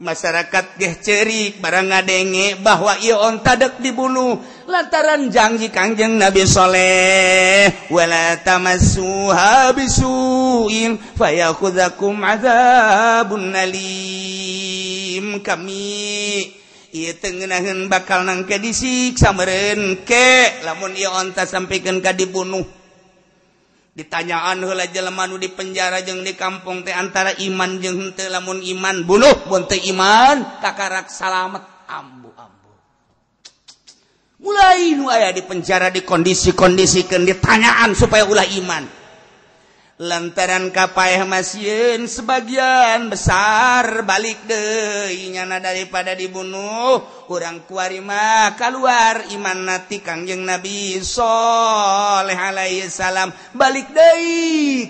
masyarakat geh cerik barang ngadenge bahwa Ion tadek dibunuh lantaran janji Kangjeng Nabi Soleh wala tamassuha bisuin fayakhudzakum azabun alim. Kami ieu teu ngeunaheun bakal nangke disiksa meureun ke lamun ieu onta sampikeun ka dibunuh ditanyaan hela Jelemanu di penjara jeng di kampung teh antara iman jeng hente lamun iman bunuh bonte iman kakarak salamet. Ambu ambu. Mulai nu aya di penjara di kondisi kondisi ditanyaan supaya ulah iman. lantaran kappaah masin sebagian besar balik denyana daripada dibunuh. Kurang kuarima keluar iman nati Kangjeng Nabi alaihi Alaihissalam balik de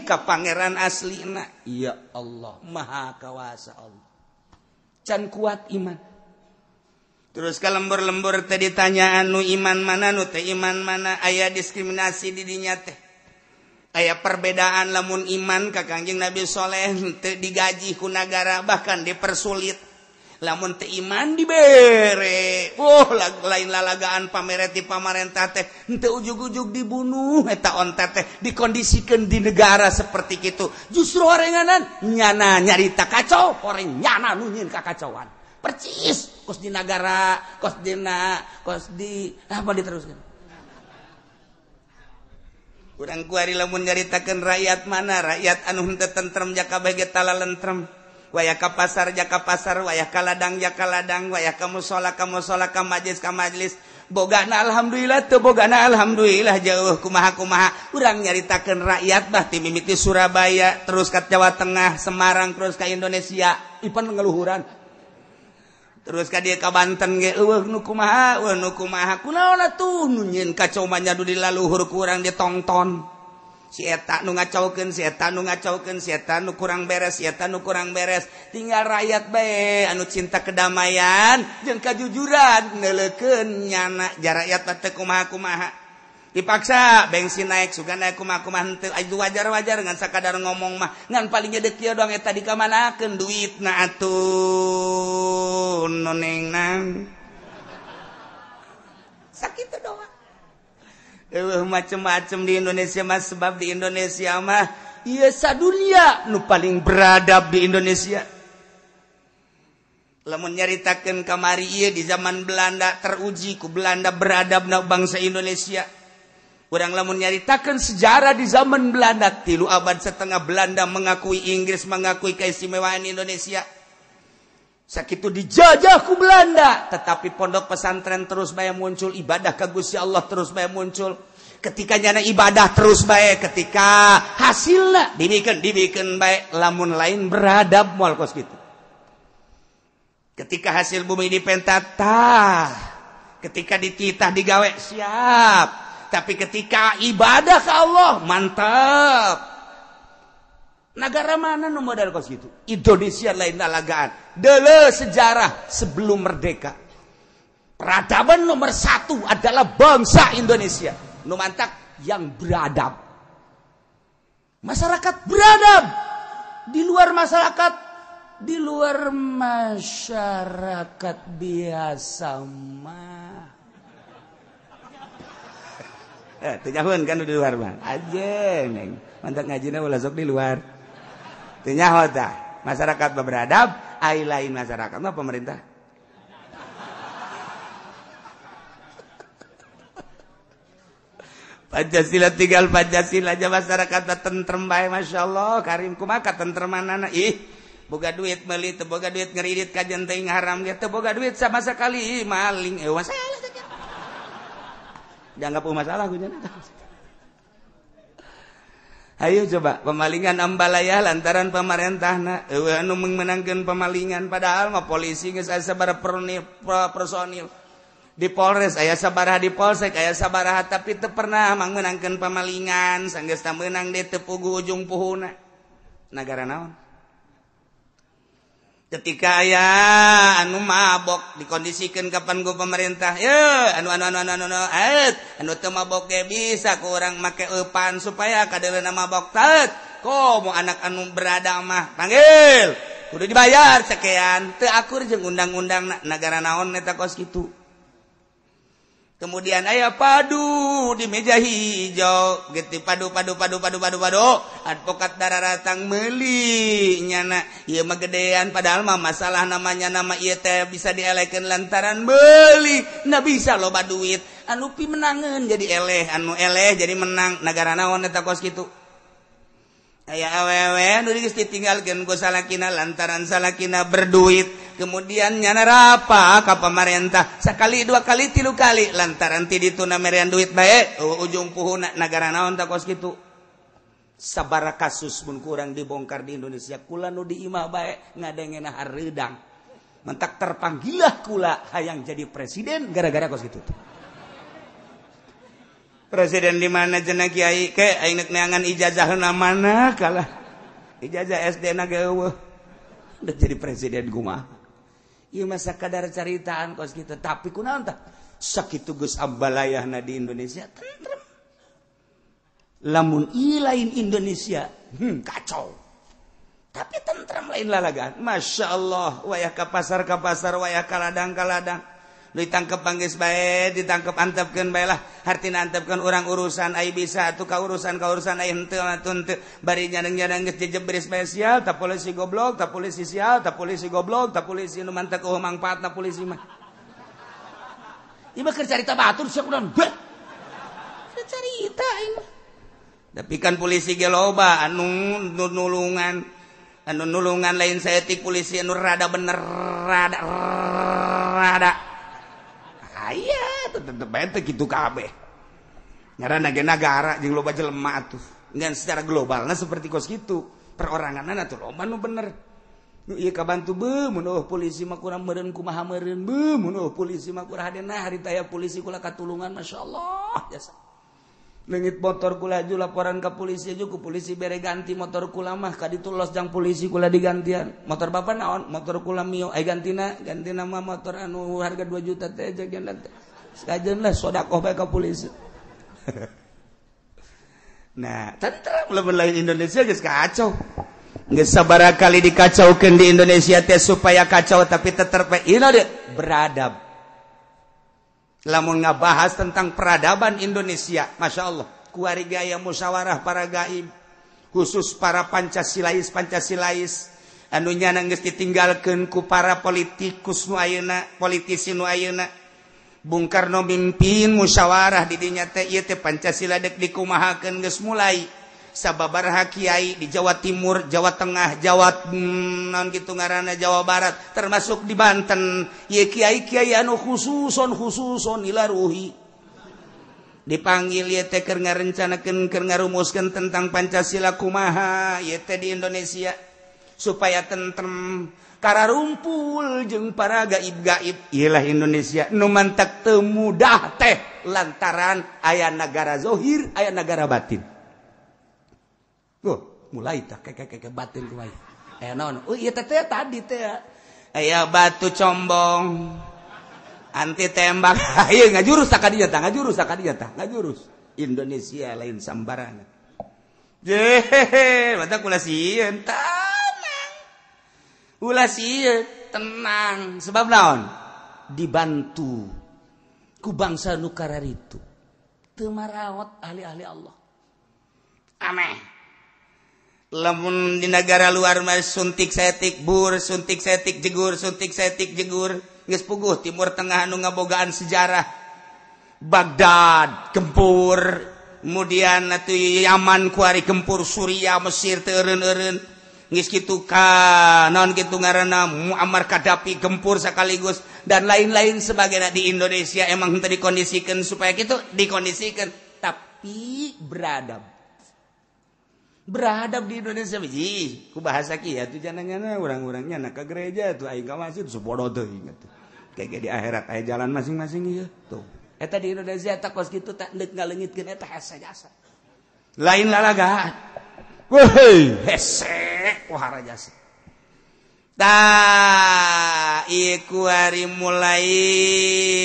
ke Pangeran asli ya Allah maha kawasa Allah. Can kuat iman. Terus kalau lembur-lembur tadi tanya anu iman mana nute iman mana? Ayah diskriminasi didinya teh. aya perbedaan lamun iman ka Kangjeng Nabi Shaleh digaji kunagara bahkan dipersulit. Lamun teu iman dibere. Oh lain lalagaan pamere ti pamarentah teh. Ujug-ujug dibunuh eta onta teh dikondisikan di negara seperti itu justru orenganan nyana nyarita kacau orang nyana nunyin kakacauan percis kos di negara kos dina kos di apa diteruskan? kurang kuari lamun nyaritakan rakyat mana? Rakyat anu tentrem jaka bagi tala lentrem. Wayah ka pasar jaka pasar. Wayah ka ladang jaka ladang. Wayah ka musola ka musola ka majlis ka majlis. Bogana alhamdulillah teu bogana alhamdulillah jauh. Kumaha kumaha. Urang nyaritakeun rakyat bah ti mimiti Surabaya terus ka Jawa Tengah Semarang terus ka Indonesia. Ipan ngeluhuran. terus ka dia ka Banten ge eueuh nu kumaha eueuh nu kumaha. Kunaon atuh nu nyeun kacomanya du di laluhur kurang ditonton si eta nu ngacaukeun si eta nu ngacaukeun si eta nu kurang beres si eta nu kurang beres. Tinggal rakyat bae anu cinta kedamaian jeung kajujuran neuleukeun nyana. Ja rakyat teh kumaha kumaha dipaksa bensin naik suka naik kuma kuma henteu. Itu wajar wajar dengan sakadar ngomong mah. Ngan palingnya kieu doang eta dikamanakeun duit na atuh. Noneng nang. Sakit doang. Eueuh macem-macem di Indonesia mah sebab di Indonesia mah ieu sadunia nu paling beradab di Indonesia. Lamun nyaritakeun kamari ieu di zaman Belanda teruji ku Belanda beradab na bangsa Indonesia orang lamun nyaritakan sejarah di zaman Belanda tilu abad setengah Belanda mengakui Inggris mengakui keistimewaan Indonesia. Sakit dijajahku Belanda tetapi pondok pesantren terus bay muncul ibadah kagus ya Allah terus bay muncul. Ketika nyana ibadah terus baik ketika hasilnya dibikin dibikin baik lamun lain beradab mual kos gitu ketika hasil bumi dipentatah ketika dititah digawe siap. Tapi ketika ibadah ke Allah mantap. Negara mana nu modal kos gitu? Indonesia lain alagaan. Dele sejarah sebelum merdeka. Peradaban nomor satu adalah bangsa Indonesia. Nu mantap yang beradab. Masyarakat beradab. Di luar masyarakat di luar masyarakat biasa mah Eh, Tenyahuan kan di luar bang. Aja neng. Mantap ngajinya wala sok di luar. Tenyahuan dah. Masyarakat beradab, ai lain masyarakat. Nah pemerintah. Pancasila tinggal Pancasila aja masyarakat tentrem bae Masya Allah Karim kumaka tentrem mana ih boga duit beli boga duit ngeridit kajian ting haram dia boga duit sama sekali maling eh masalah dianggap oh, masalah hujan Ayo coba pemalingan Ambalaya lantaran pemerintah na anu menangkan pemalingan. Padahal mah polisi geus aya sabaraha personil. Di Polres aya sabaraha di Polsek aya sabaraha tapi teu pernah menangkan pemalingan. Sanggeus menang di tepugu ujung puhuna. Negara naon? ketika aya anu mabok dikondisikan kapan gue pemerintah. Ya anu anu anu anu anu et anu teu mabok ge bisa ku urang make eupan supaya kadelana mabok. Tet kok mau anak anu berada mah panggil. Kudu dibayar sekian. Teu akur jeung undang-undang negara naon eta kos kitu. kemudian ayah padu di meja hijau. Gitu padu padu padu padu padu padu. Advokat darah ratang meli nyana. Iya mah gedean padahal mah masalah namanya nama iya teh bisa dielekan lantaran beli nggak bisa loba duit. Anu pi menangan jadi eleh anu eleh jadi menang. Negara naon eta kos gitu ayah awewe nu ditinggalkeun gue salakina lantaran salakina berduit. Kemudian nyana apa ka pemerintah. Sekali dua kali tilu kali. Lantaran ti ditu namerian duit bae ujung puhuna negara naon tak kos kitu. Sabara kasus pun kurang dibongkar di Indonesia. Kula nu di imah baik ngadengen haredang. Mentak terpanggilah kula hayang jadi presiden gara-gara kos gitu presiden di mana jenah kiai? Ke aing neangan ijazah mana kalah? Ijazah SD na udah jadi presiden guma iya masa kadar caritaan kos kita tapi kunaanta sakit Gus ambalayahna di Indonesia tentrem. Lamun i lain Indonesia hmm, kacau. Tapi tentrem lain lalagan Masya Allah wayah ke pasar ke pasar wayah kaladang kaladang ditangkap panggis baik ditangkap antapkan baiklah hart antapkan orang urusan A bisa tuh kau urusan kau urusan spesial tak polisi goblok tak polisi sial tak polisi goblok tak polisi nu mantek oh mangpat tak polisi mah. Iba cerita batur siapa non cerita ini tapi kan polisi geloba anu nulungan anu nulungan lain saya tik polisi anu rada bener rada gitu kabeh negara lo lemah tuh nggak secara global nah seperti kos gitu perorangan anak tuh loba nu bener nu iya kabantu be menuh polisi mah kurang meren kumaha meren be menuh polisi mah kurang hadena hari taya polisi kula katulungan masya Allah jasa nengit motor kula ju laporan ke polisi aja ku polisi bere ganti motor kula mah kadi tulos jang polisi kula digantian motor bapak naon motor kula mio eh gantina gantina mah motor anu harga 2 juta teh jagian teh lah sodakoh baik ke polisi. nah, tadi lebih lain Indonesia geus kacau. Geus sabaraha kali dikacaukeun di Indonesia teh supaya kacau tapi tetep ini deh beradab. Lamun ngabahas tentang peradaban Indonesia, Masya Allah. kuari gaya musyawarah para gaib. Khusus para Pancasilais-Pancasilais. Anunya nangis ditinggalkan ku para politikus nuayena, politisi nuayena Bung Karno mimpin musyawarah didinya teh Pancasila dek dikumahakeun ges mulai. Sababaraha Kyai di Jawa Timur Jawa Tengah Jawa hmm, non gitu ngaranana Jawa Barat termasuk di Banten. Ye Kyai Kyai anu khususon khususon ilaruhi. Dipanggil ye keur ngarencanakeun keur ngarumuskeun tentang Pancasila kumaha ye teh di Indonesia. Supaya tentrem para rumpul jeung para gaib-gaib. Ialah Indonesia numantak temudah teh lantaran ayah negara zohir ayah negara batin. Loh, mulai tak kakek kakek batin mulai ayah non oh iya teh tadi teh. Ayah batu combong. Anti tembak. Ayah nggak jurus tak kadinya tak nggak jurus tak kadinya tak nggak jurus Indonesia lain sambarangan jehehe mata kulasi entah Ula tenang. Sebab naon? Dibantu ku bangsa nukara itu temarawat ahli-ahli Allah. Aneh lamun di negara luar mah suntik setik bur suntik setik jegur suntik setik jegur geus puguh timur tengah anu ngabogaan sejarah. Baghdad gempur kemudian atuh Yaman kuari gempur Suria Mesir teu eureun gitu non gitu ngaana Muammar Kadapi gempur sekaligus. Dan lain-lain sebagainya di Indonesia emang untuk dikondisikan supaya gitu dikondisikan. Tapi beradab. Beradab di Indonesia biji. Ku bahasa kia tuh jangan orang-orangnya nak ke gereja tuh aing ke masjid sebodoh tuh ingat tuh. Kayak di akhirat aja jalan masing-masing ya tuh. Eta di Indonesia eta kos gitu tak nggak lengitkeun eta hasa jasa lain lalagaan iku hari mulai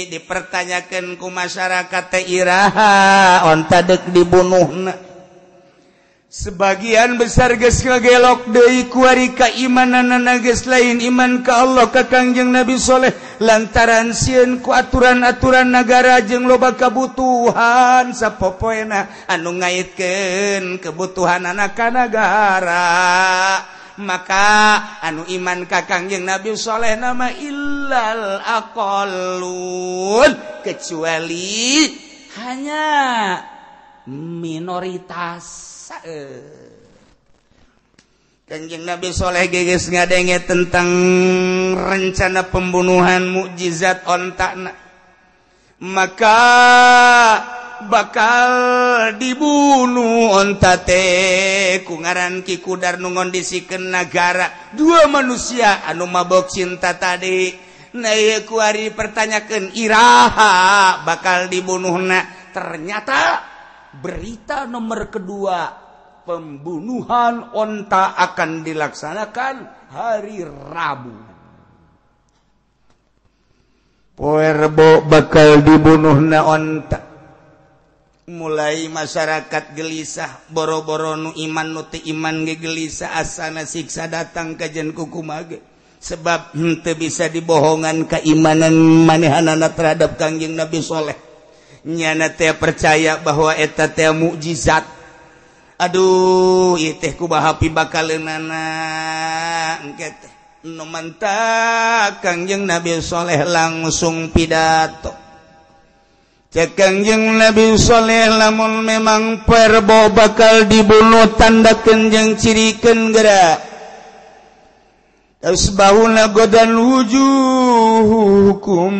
dipertanyakan ku masyarakat Iraha onta dek dibunuh sebagian besar ges ngagelok Dei kuarika imanan nages lain. Iman ke Allah ke Kangjeng Nabi Soleh. Lantaran siun ku aturan-aturan negara jeng loba kebutuhan sapopoena anu ngaitken kebutuhan anak negara maka anu iman ka Kangjeng Nabi Soleh nama illal aqallun. Kecuali hanya minoritas. Kanjeng Nabi Soleh geges ngadenge tentang rencana pembunuhan mukjizat ontak maka bakal dibunuh ontate ku ngaran Ki Kudar nu ngondisikeun nagara. Dua manusia anu mabok cinta tadi. Na ieu ku ari pertanyakeun iraha bakal dibunuhna? Ternyata berita nomor kedua pembunuhan onta akan dilaksanakan hari Rabu. Poerbo bakal dibunuh na onta. Mulai masyarakat gelisah, boro-boro nu iman nuti iman gegelisah asana siksa datang ke jen kukumage. Sebab henteu bisa dibohongan keimanan manehanana terhadap kangjeng Nabi Soleh. Nyana teh percaya bahwa eta teh mukjizat aduh itku bahapi bakal nanamanap Kangjeng Nabi soleh langsung pidato. Cekangjeng Nabi Shaleh lamun memang perbo bakal dibunuh tanda Kenjeng ciriken gerak. Terus bahuna godan wujud. wujuhukum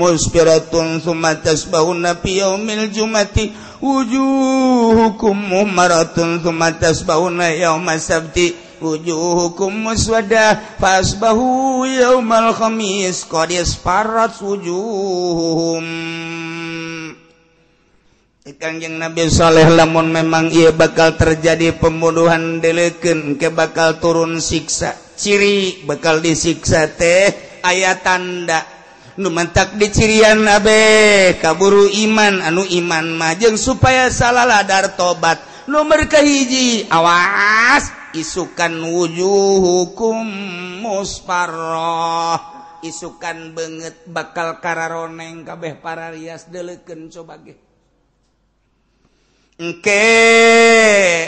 muspiratun thumma tasbahuna fi yaumil jumati wujuhukum mumaratun thumma tasbahuna yaumas sabti wujuhukum muswadah fasbahu yaumal khamis qad isfarat wujuhuhum Kangjeng Nabi Saleh lamun memang ia bakal terjadi pembunuhan deleken ke bakal turun siksa. Ciri bakal disiksa teh ayat tanda. Numantak dicirian nabe kaburu iman. Anu iman majeng supaya salah ladar tobat. Nomor kahiji awas isukan wujuh hukum musparroh isukan banget bakal kararoneng kabeh para rias deleken ge. Engke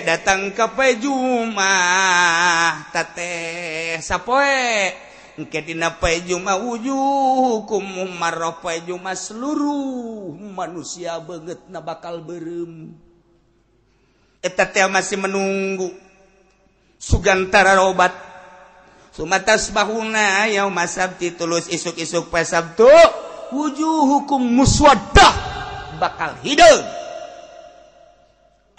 datang ke Jumah teteh sapoe. Juma wujuhkummarpa Juma seluruh manusia banget na bakal berem. Eteta masih menunggu Sugantara obat. Sumatas bahuna yaum masabti tulus isuk-isuk pas Sabtu wujuhukum muswadah bakal hidup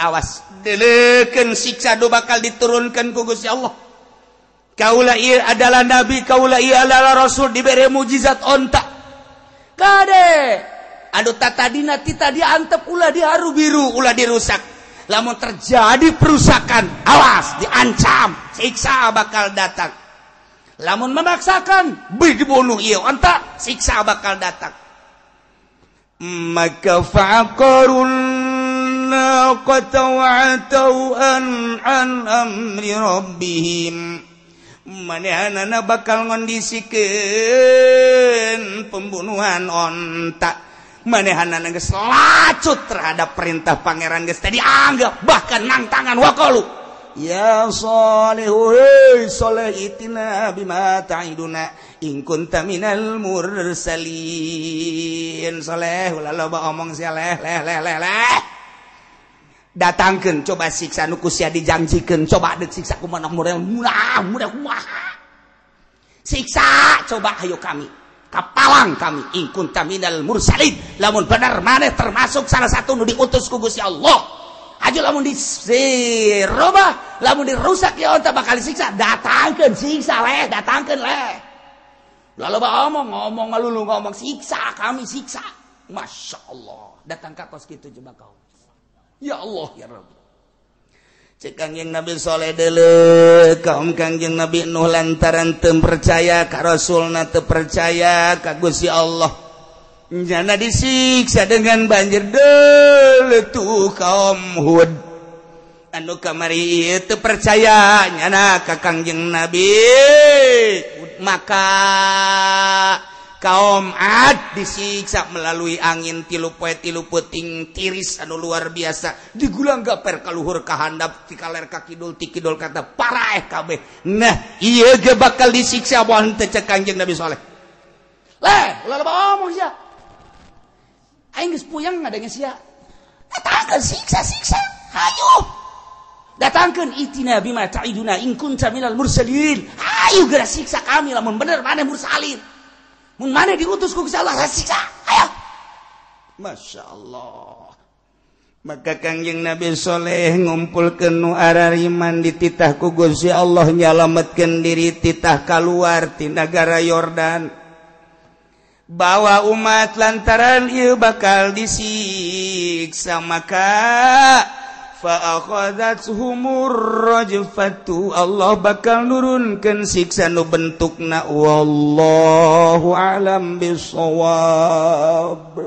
awas deleken siksa do bakal diturunkan ku Gusti Allah. Kaula ia adalah nabi kaula ia adalah rasul diberi mujizat onta kade aduh tatadina tita diantep ulah diharu biru ulah dirusak lamun terjadi perusakan awas diancam siksa bakal datang. Lamun memaksakan beri dibunuh iya onta siksa bakal datang. Maka fa'aqarun manehanana bakal ngondisikan pembunuhan ontak manehanana geus lacut terhadap perintah pangeran geus tadi anggap bahkan nang tangan wakalu ya salihu hey, soleh itina bima ta'iduna in kunta minal mursalin. Soleh ulaloba omong saleh leh leh leh leh. datangkan coba siksa nukusia dijanjikan coba dek siksa kumanok mudah mudah mudah kumaha siksa coba ayo kami kapalang kami ingkun taminal mursalin. Lamun benar mana termasuk salah satu nu diutus ku Gusti Allah. Aja lamun dirubah lamun dirusak ya onta bakal siksa datangkan siksa leh datangkan leh. Lalu bah omong ngomong ngalulu ngomong siksa kami siksa. Masya Allah datang kakos gitu coba kau. ya Allah ya Rabb. Kangjeng Nabi Soleh dele kaum Kangjeng Nabi Nuh lantaran tem percaya ka Rasulna terpercaya kagusi Allah. Jana disiksa dengan banjir dele tuh kaum Hud. Anu kamari itu percaya nyana ka Kangjeng Nabi. Maka kaum ad disiksa melalui angin tilu poe tilu puting tiris anu luar biasa. Digulang gaper kaluhur kahandap kidul kakidul tikidul kata para eh kabeh. Nah iya ge bakal disiksa wan teu cek kanjeng Nabi Soleh leh lalu omong sia. Aing geus puyeng ngadenge sia. Datangkeun siksa-siksa hayu. Datangkeun itina bima ta'iduna in kunta minal mursalin. Ayo geura siksa kami lamun bener mana mursalin. mana diutus ku Allah siksa ayo. Masya Allah. Maka Kangjeng Nabi Soleh ngumpul ke nu arariman dititah ku Gusti Allah nyalametkeun diri titah keluar ti negara Yordan. Bawa umat lantaran ieu bakal disiksa maka humurrojfatu Allah bakal nurunkan siksa nu bentuk na wallahu alam bisawab